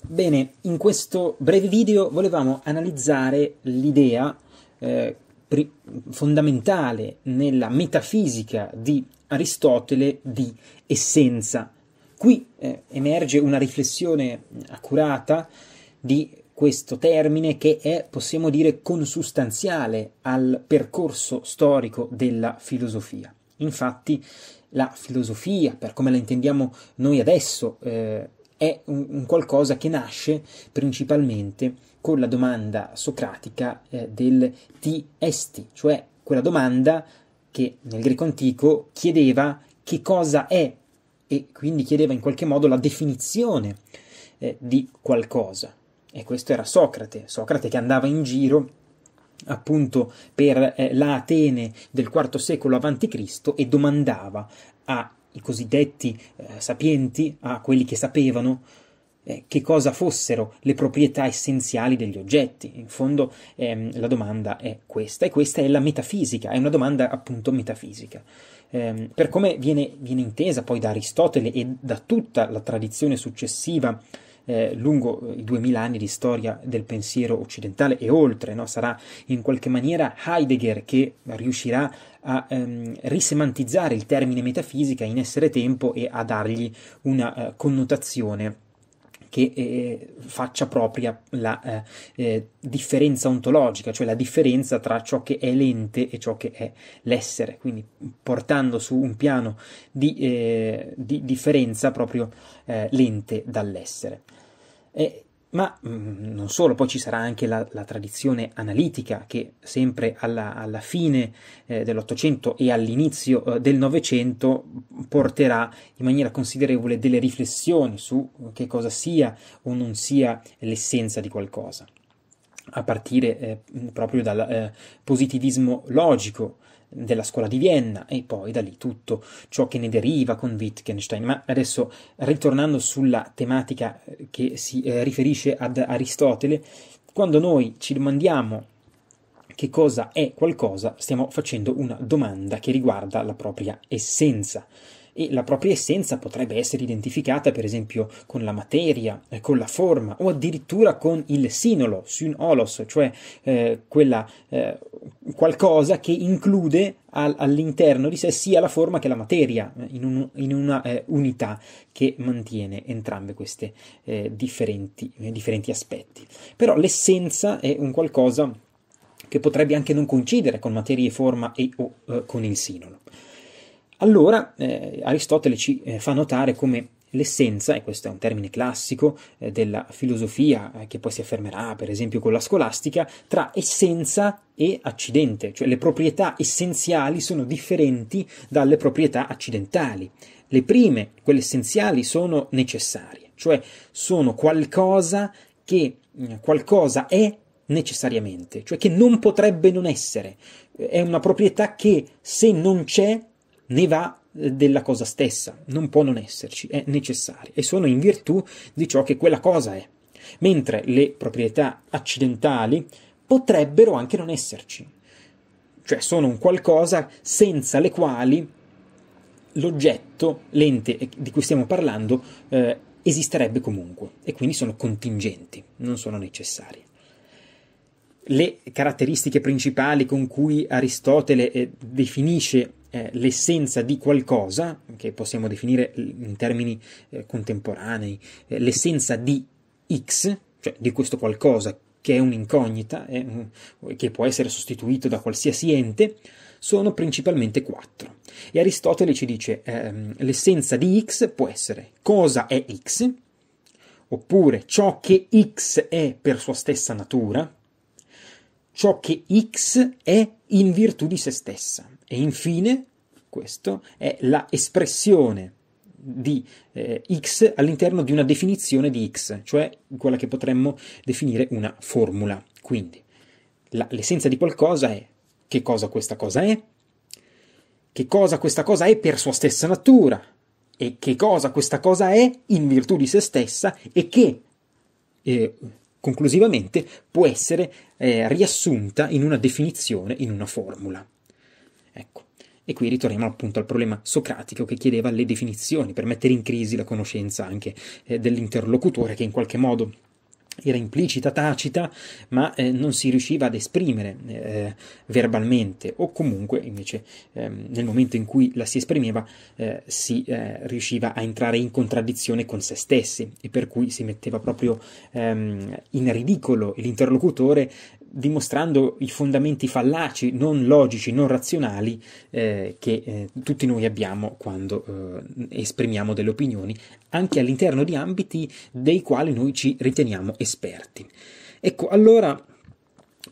Bene, in questo breve video volevamo analizzare l'idea eh, fondamentale nella metafisica di Aristotele di essenza. Qui eh, emerge una riflessione accurata di questo termine che è, possiamo dire, consustanziale al percorso storico della filosofia. Infatti, la filosofia, per come la intendiamo noi adesso, eh, è un, un, qualcosa che nasce principalmente con la domanda socratica eh, del ti esti, cioè quella domanda che nel greco antico chiedeva che cosa è e quindi chiedeva in qualche modo la definizione eh, di qualcosa. E questo era Socrate, Socrate che andava in giro appunto per eh, la del IV secolo a.C. e domandava ai cosiddetti eh, sapienti, a quelli che sapevano, eh, che cosa fossero le proprietà essenziali degli oggetti. In fondo ehm, la domanda è questa, e questa è la metafisica, è una domanda appunto metafisica. Eh, per come viene, viene intesa poi da Aristotele e da tutta la tradizione successiva eh, lungo i duemila anni di storia del pensiero occidentale e oltre, no? sarà in qualche maniera Heidegger che riuscirà a ehm, risemantizzare il termine metafisica in essere tempo e a dargli una eh, connotazione che eh, faccia propria la eh, eh, differenza ontologica, cioè la differenza tra ciò che è l'ente e ciò che è l'essere, quindi portando su un piano di, eh, di differenza proprio eh, l'ente dall'essere. E, ma mh, mm, non solo, poi ci sarà anche la, la tradizione analitica che sempre alla, alla fine eh, dell'Ottocento e all'inizio eh, del Novecento porterà in maniera considerevole delle riflessioni su che cosa sia o non sia l'essenza di qualcosa, a partire eh, proprio dal eh, positivismo logico, della scuola di Vienna e poi da lì tutto ciò che ne deriva con Wittgenstein. Ma adesso ritornando sulla tematica eh, che si eh, riferisce ad Aristotele, quando noi ci domandiamo che cosa è qualcosa, stiamo facendo una domanda che riguarda la propria essenza e la propria essenza potrebbe essere identificata per esempio con la materia, eh, con la forma o addirittura con il sinolo, syn olos, cioè eh, quella eh, qualcosa che include al, all'interno di sé sia la forma che la materia eh, in, un, in una eh, unità che mantiene entrambe questi eh, differenti, differenti aspetti. Però l'essenza è un qualcosa che potrebbe anche non coincidere con materia e forma e o con il sinolo. Allora eh, Aristotele ci eh, fa notare come l'essenza, e questo è un termine classico eh, della filosofia eh, che poi si affermerà per esempio con la scolastica, tra essenza e accidente, cioè le proprietà essenziali sono differenti dalle proprietà accidentali. Le prime, quelle essenziali, sono necessarie, cioè sono qualcosa che eh, qualcosa è necessariamente, cioè che non potrebbe non essere. È una proprietà che se non c'è ne va eh, della cosa stessa, non può non esserci, è necessaria e sono in virtù di ciò che quella cosa è, mentre le proprietà accidentali potrebbero anche non esserci, cioè sono un qualcosa senza le quali l'oggetto, l'ente di cui stiamo parlando, eh, esisterebbe comunque e quindi sono contingenti, non sono necessarie. Le caratteristiche principali con cui Aristotele eh, definisce eh, l'essenza di qualcosa, che possiamo definire in termini eh, contemporanei, eh, l'essenza di X, cioè di questo qualcosa che è un'incognita, che può essere sostituito da qualsiasi ente, sono principalmente quattro. E Aristotele ci dice ehm, l'essenza di X può essere cosa è X, oppure ciò che X è per sua stessa natura, ciò che X è in virtù di se stessa. E infine, questo è la espressione di eh, X all'interno di una definizione di X, cioè quella che potremmo definire una formula. Quindi la, l'essenza di qualcosa è che cosa questa cosa è, che cosa questa cosa è per sua stessa natura e che cosa questa cosa è in virtù di se stessa e che eh, conclusivamente può essere eh, riassunta in una definizione, in una formula. Ecco, E qui ritorniamo appunto al problema socratico che chiedeva le definizioni per mettere in crisi la conoscenza anche eh, dell'interlocutore che in qualche modo era implicita, tacita, ma eh, non si riusciva ad esprimere eh, verbalmente o comunque invece ehm, nel momento in cui la si esprimeva eh, si eh, riusciva a entrare in contraddizione con se stessi e per cui si metteva proprio ehm, in ridicolo l'interlocutore dimostrando i fondamenti fallaci, non logici, non razionali eh, che eh, tutti noi abbiamo quando eh, esprimiamo delle opinioni, anche all'interno di ambiti dei quali noi ci riteniamo esperti. Ecco, allora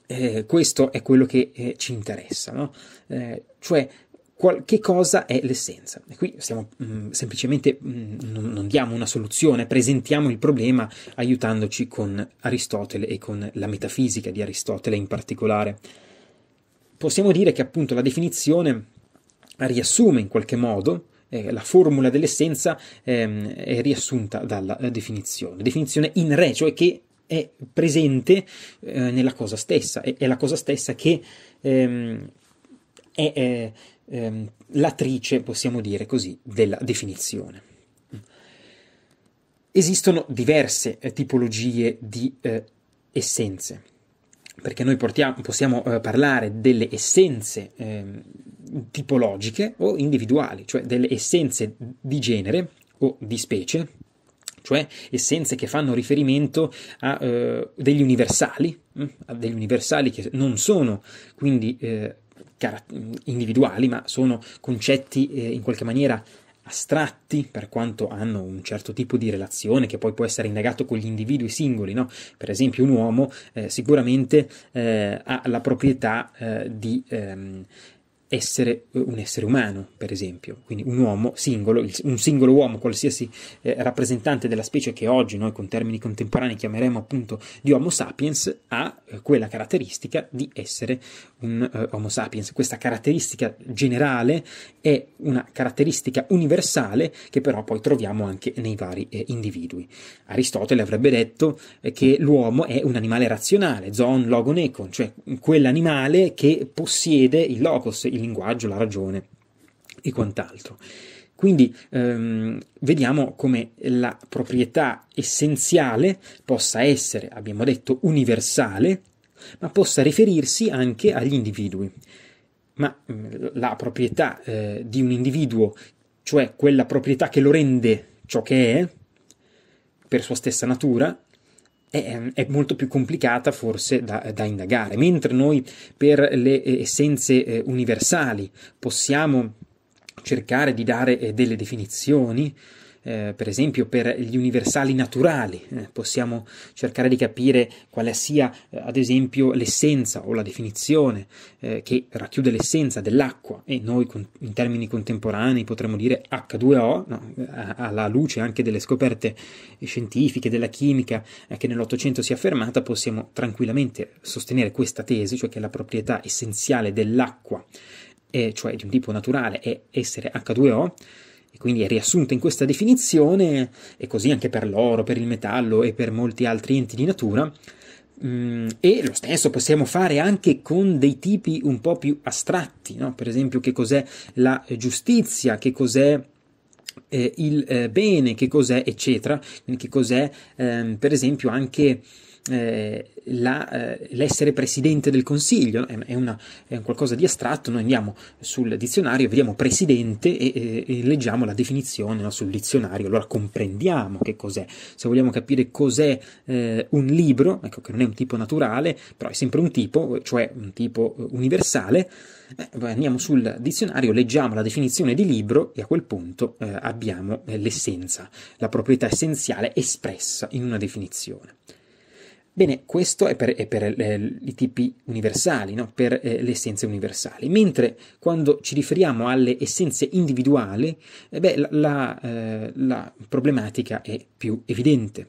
eh, questo è quello che eh, ci interessa, no? Eh, cioè qual- che cosa è l'essenza. E qui stiamo mh, mm, semplicemente mh, mm, non, non, diamo una soluzione, presentiamo il problema aiutandoci con Aristotele e con la metafisica di Aristotele in particolare. Possiamo dire che appunto la definizione riassume in qualche modo eh, la formula dell'essenza ehm, è riassunta dalla definizione. Definizione in re, cioè che è presente eh, nella cosa stessa, è, è, la cosa stessa che ehm, è, ehm, l'attrice, possiamo dire così, della definizione. Esistono diverse eh, tipologie di eh, essenze, perché noi portiamo, possiamo eh, parlare delle essenze ehm, tipologiche o individuali, cioè delle essenze di genere o di specie, cioè essenze che fanno riferimento a uh, degli universali, hm, a degli universali che non sono quindi eh, individuali, ma sono concetti eh, in qualche maniera astratti per quanto hanno un certo tipo di relazione che poi può essere indagato con gli individui singoli, no? per esempio un uomo eh, sicuramente eh, ha la proprietà eh, di ehm, essere eh, un essere umano, per esempio, quindi un uomo singolo, un singolo uomo, qualsiasi eh, rappresentante della specie che oggi noi con termini contemporanei chiameremo appunto di Homo sapiens, ha eh, quella caratteristica di essere un uh, Homo sapiens. Questa caratteristica generale è una caratteristica universale che però poi troviamo anche nei vari eh, individui. Aristotele avrebbe detto eh, che l'uomo è un animale razionale, zoon logon econ, cioè quell'animale che possiede il logos, il linguaggio, la ragione e quant'altro. Quindi ehm, vediamo come la proprietà essenziale possa essere, abbiamo detto, universale, ma possa riferirsi anche agli individui. Ma mm, la proprietà eh, di un individuo, cioè quella proprietà che lo rende ciò che è, per sua stessa natura, è, è molto più complicata forse da, da, indagare, mentre noi per le essenze eh, universali possiamo cercare di dare eh, delle definizioni, eh, per esempio per gli universali naturali, eh, possiamo cercare di capire quale sia eh, ad esempio l'essenza o la definizione eh, che racchiude l'essenza dell'acqua. E noi con, in termini contemporanei potremmo dire H2O, no, alla luce anche delle scoperte scientifiche, della chimica eh, che nell'Ottocento si è affermata, possiamo tranquillamente sostenere questa tesi, cioè che la proprietà essenziale dell'acqua, cioè di un tipo naturale, è essere H2O, e quindi è riassunta in questa definizione, e così anche per l'oro, per il metallo e per molti altri enti di natura. Mm, e lo stesso possiamo fare anche con dei tipi un po' più astratti, no? per esempio che cos'è la giustizia, che cos'è eh, il eh, bene, che cos'è eccetera, che cos'è ehm, per esempio anche eh, la, eh, l'essere presidente del consiglio, è, una, è, un qualcosa di astratto, noi andiamo sul dizionario, vediamo presidente e, e, e leggiamo la definizione no, sul dizionario, allora comprendiamo che cos'è. Se vogliamo capire cos'è eh, un libro, ecco che non è un tipo naturale, però è sempre un tipo, cioè un tipo universale, eh, andiamo sul dizionario, leggiamo la definizione di libro e a quel punto eh, abbiamo eh, l'essenza, la proprietà essenziale espressa in una definizione. Bene, questo è per, è per eh, i tipi universali, no? per eh, le essenze universali, mentre quando ci riferiamo alle essenze individuali, eh beh, la, la, eh, la problematica è più evidente.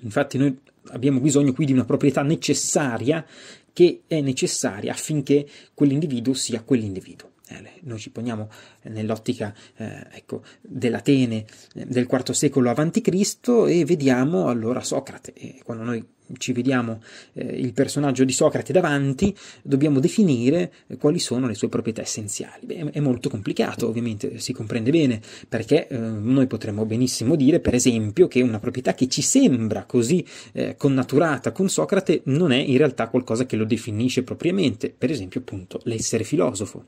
Infatti noi abbiamo bisogno qui di una proprietà necessaria che è necessaria affinché quell'individuo sia quell'individuo. Eh, noi ci poniamo nell'ottica eh, ecco, dell'Atene eh, del IV secolo a.C. e vediamo allora Socrate. E quando noi ci vediamo eh, il personaggio di Socrate davanti, dobbiamo definire eh, quali sono le sue proprietà essenziali. Beh, è molto complicato, ovviamente si comprende bene, perché eh, noi potremmo benissimo dire, per esempio, che una proprietà che ci sembra così eh, connaturata con Socrate non è in realtà qualcosa che lo definisce propriamente, per esempio appunto l'essere filosofo.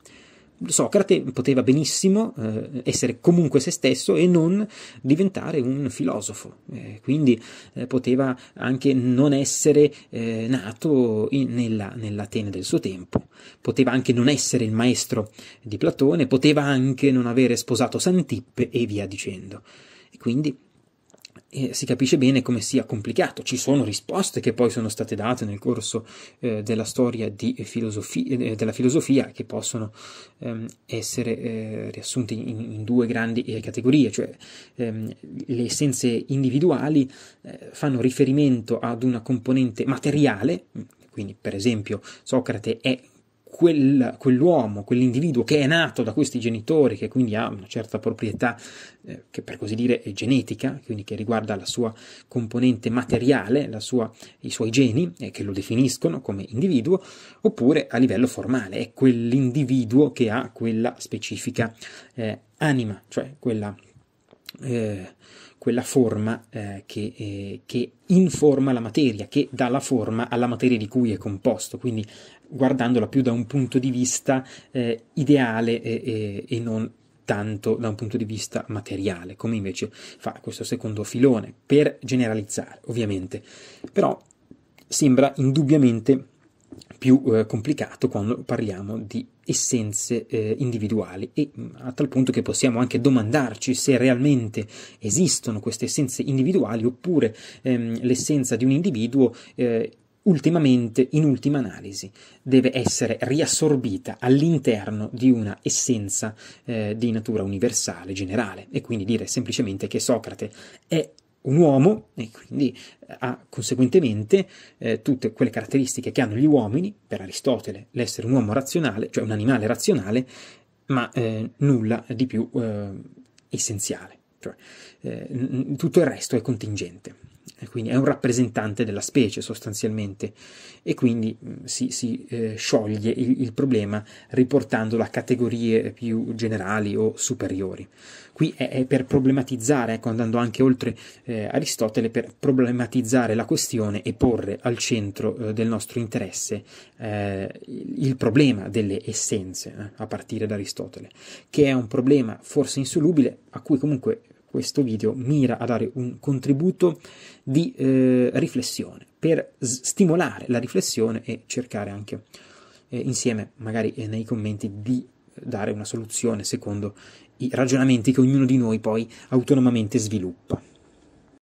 Socrate poteva benissimo eh, essere comunque se stesso e non diventare un filosofo, eh, quindi eh, poteva anche non essere eh, nato in, nella, nell'Atene del suo tempo, poteva anche non essere il maestro di Platone, poteva anche non avere sposato Santippe e via dicendo. E quindi eh, si capisce bene come sia complicato. Ci sono risposte che poi sono state date nel corso eh, della storia di filosofia, eh, della filosofia che possono ehm, essere eh, riassunte in, in, due grandi eh, categorie, cioè ehm, le essenze individuali eh, fanno riferimento ad una componente materiale, quindi per esempio Socrate è quel, quell'uomo, quell'individuo che è nato da questi genitori, che quindi ha una certa proprietà, eh, che per così dire è genetica, quindi che riguarda la sua componente materiale, sua, i suoi geni, eh, che lo definiscono come individuo, oppure a livello formale, è quell'individuo che ha quella specifica eh, anima, cioè quella eh, quella forma eh, che, eh, che, informa la materia, che dà la forma alla materia di cui è composto, quindi guardandola più da un punto di vista eh, ideale e, e, non tanto da un punto di vista materiale, come invece fa questo secondo filone, per generalizzare ovviamente, però sembra indubbiamente più eh, complicato quando parliamo di essenze eh, individuali. E mm, a tal punto che possiamo anche domandarci se realmente esistono queste essenze individuali oppure ehm, l'essenza di un individuo eh, ultimamente, in ultima analisi, deve essere riassorbita all'interno di una essenza eh, di natura universale, generale, e quindi dire semplicemente che Socrate è un uomo e quindi eh, ha conseguentemente eh, tutte quelle caratteristiche che hanno gli uomini, per Aristotele l'essere un uomo razionale, cioè un animale razionale, ma eh, nulla di più eh, essenziale, cioè eh, tutto il resto è contingente quindi è un rappresentante della specie sostanzialmente e quindi mm, si, si eh, scioglie il, il, problema riportandolo a categorie più generali o superiori. Qui è, è per problematizzare, ecco, andando anche oltre eh, Aristotele, per problematizzare la questione e porre al centro eh, del nostro interesse eh, il problema delle essenze, eh, a partire da Aristotele, che è un problema forse insolubile, a cui comunque questo video mira a dare un contributo di eh, riflessione per stimolare la riflessione e cercare anche eh, insieme, magari eh, nei commenti, di dare una soluzione secondo i ragionamenti che ognuno di noi poi autonomamente sviluppa.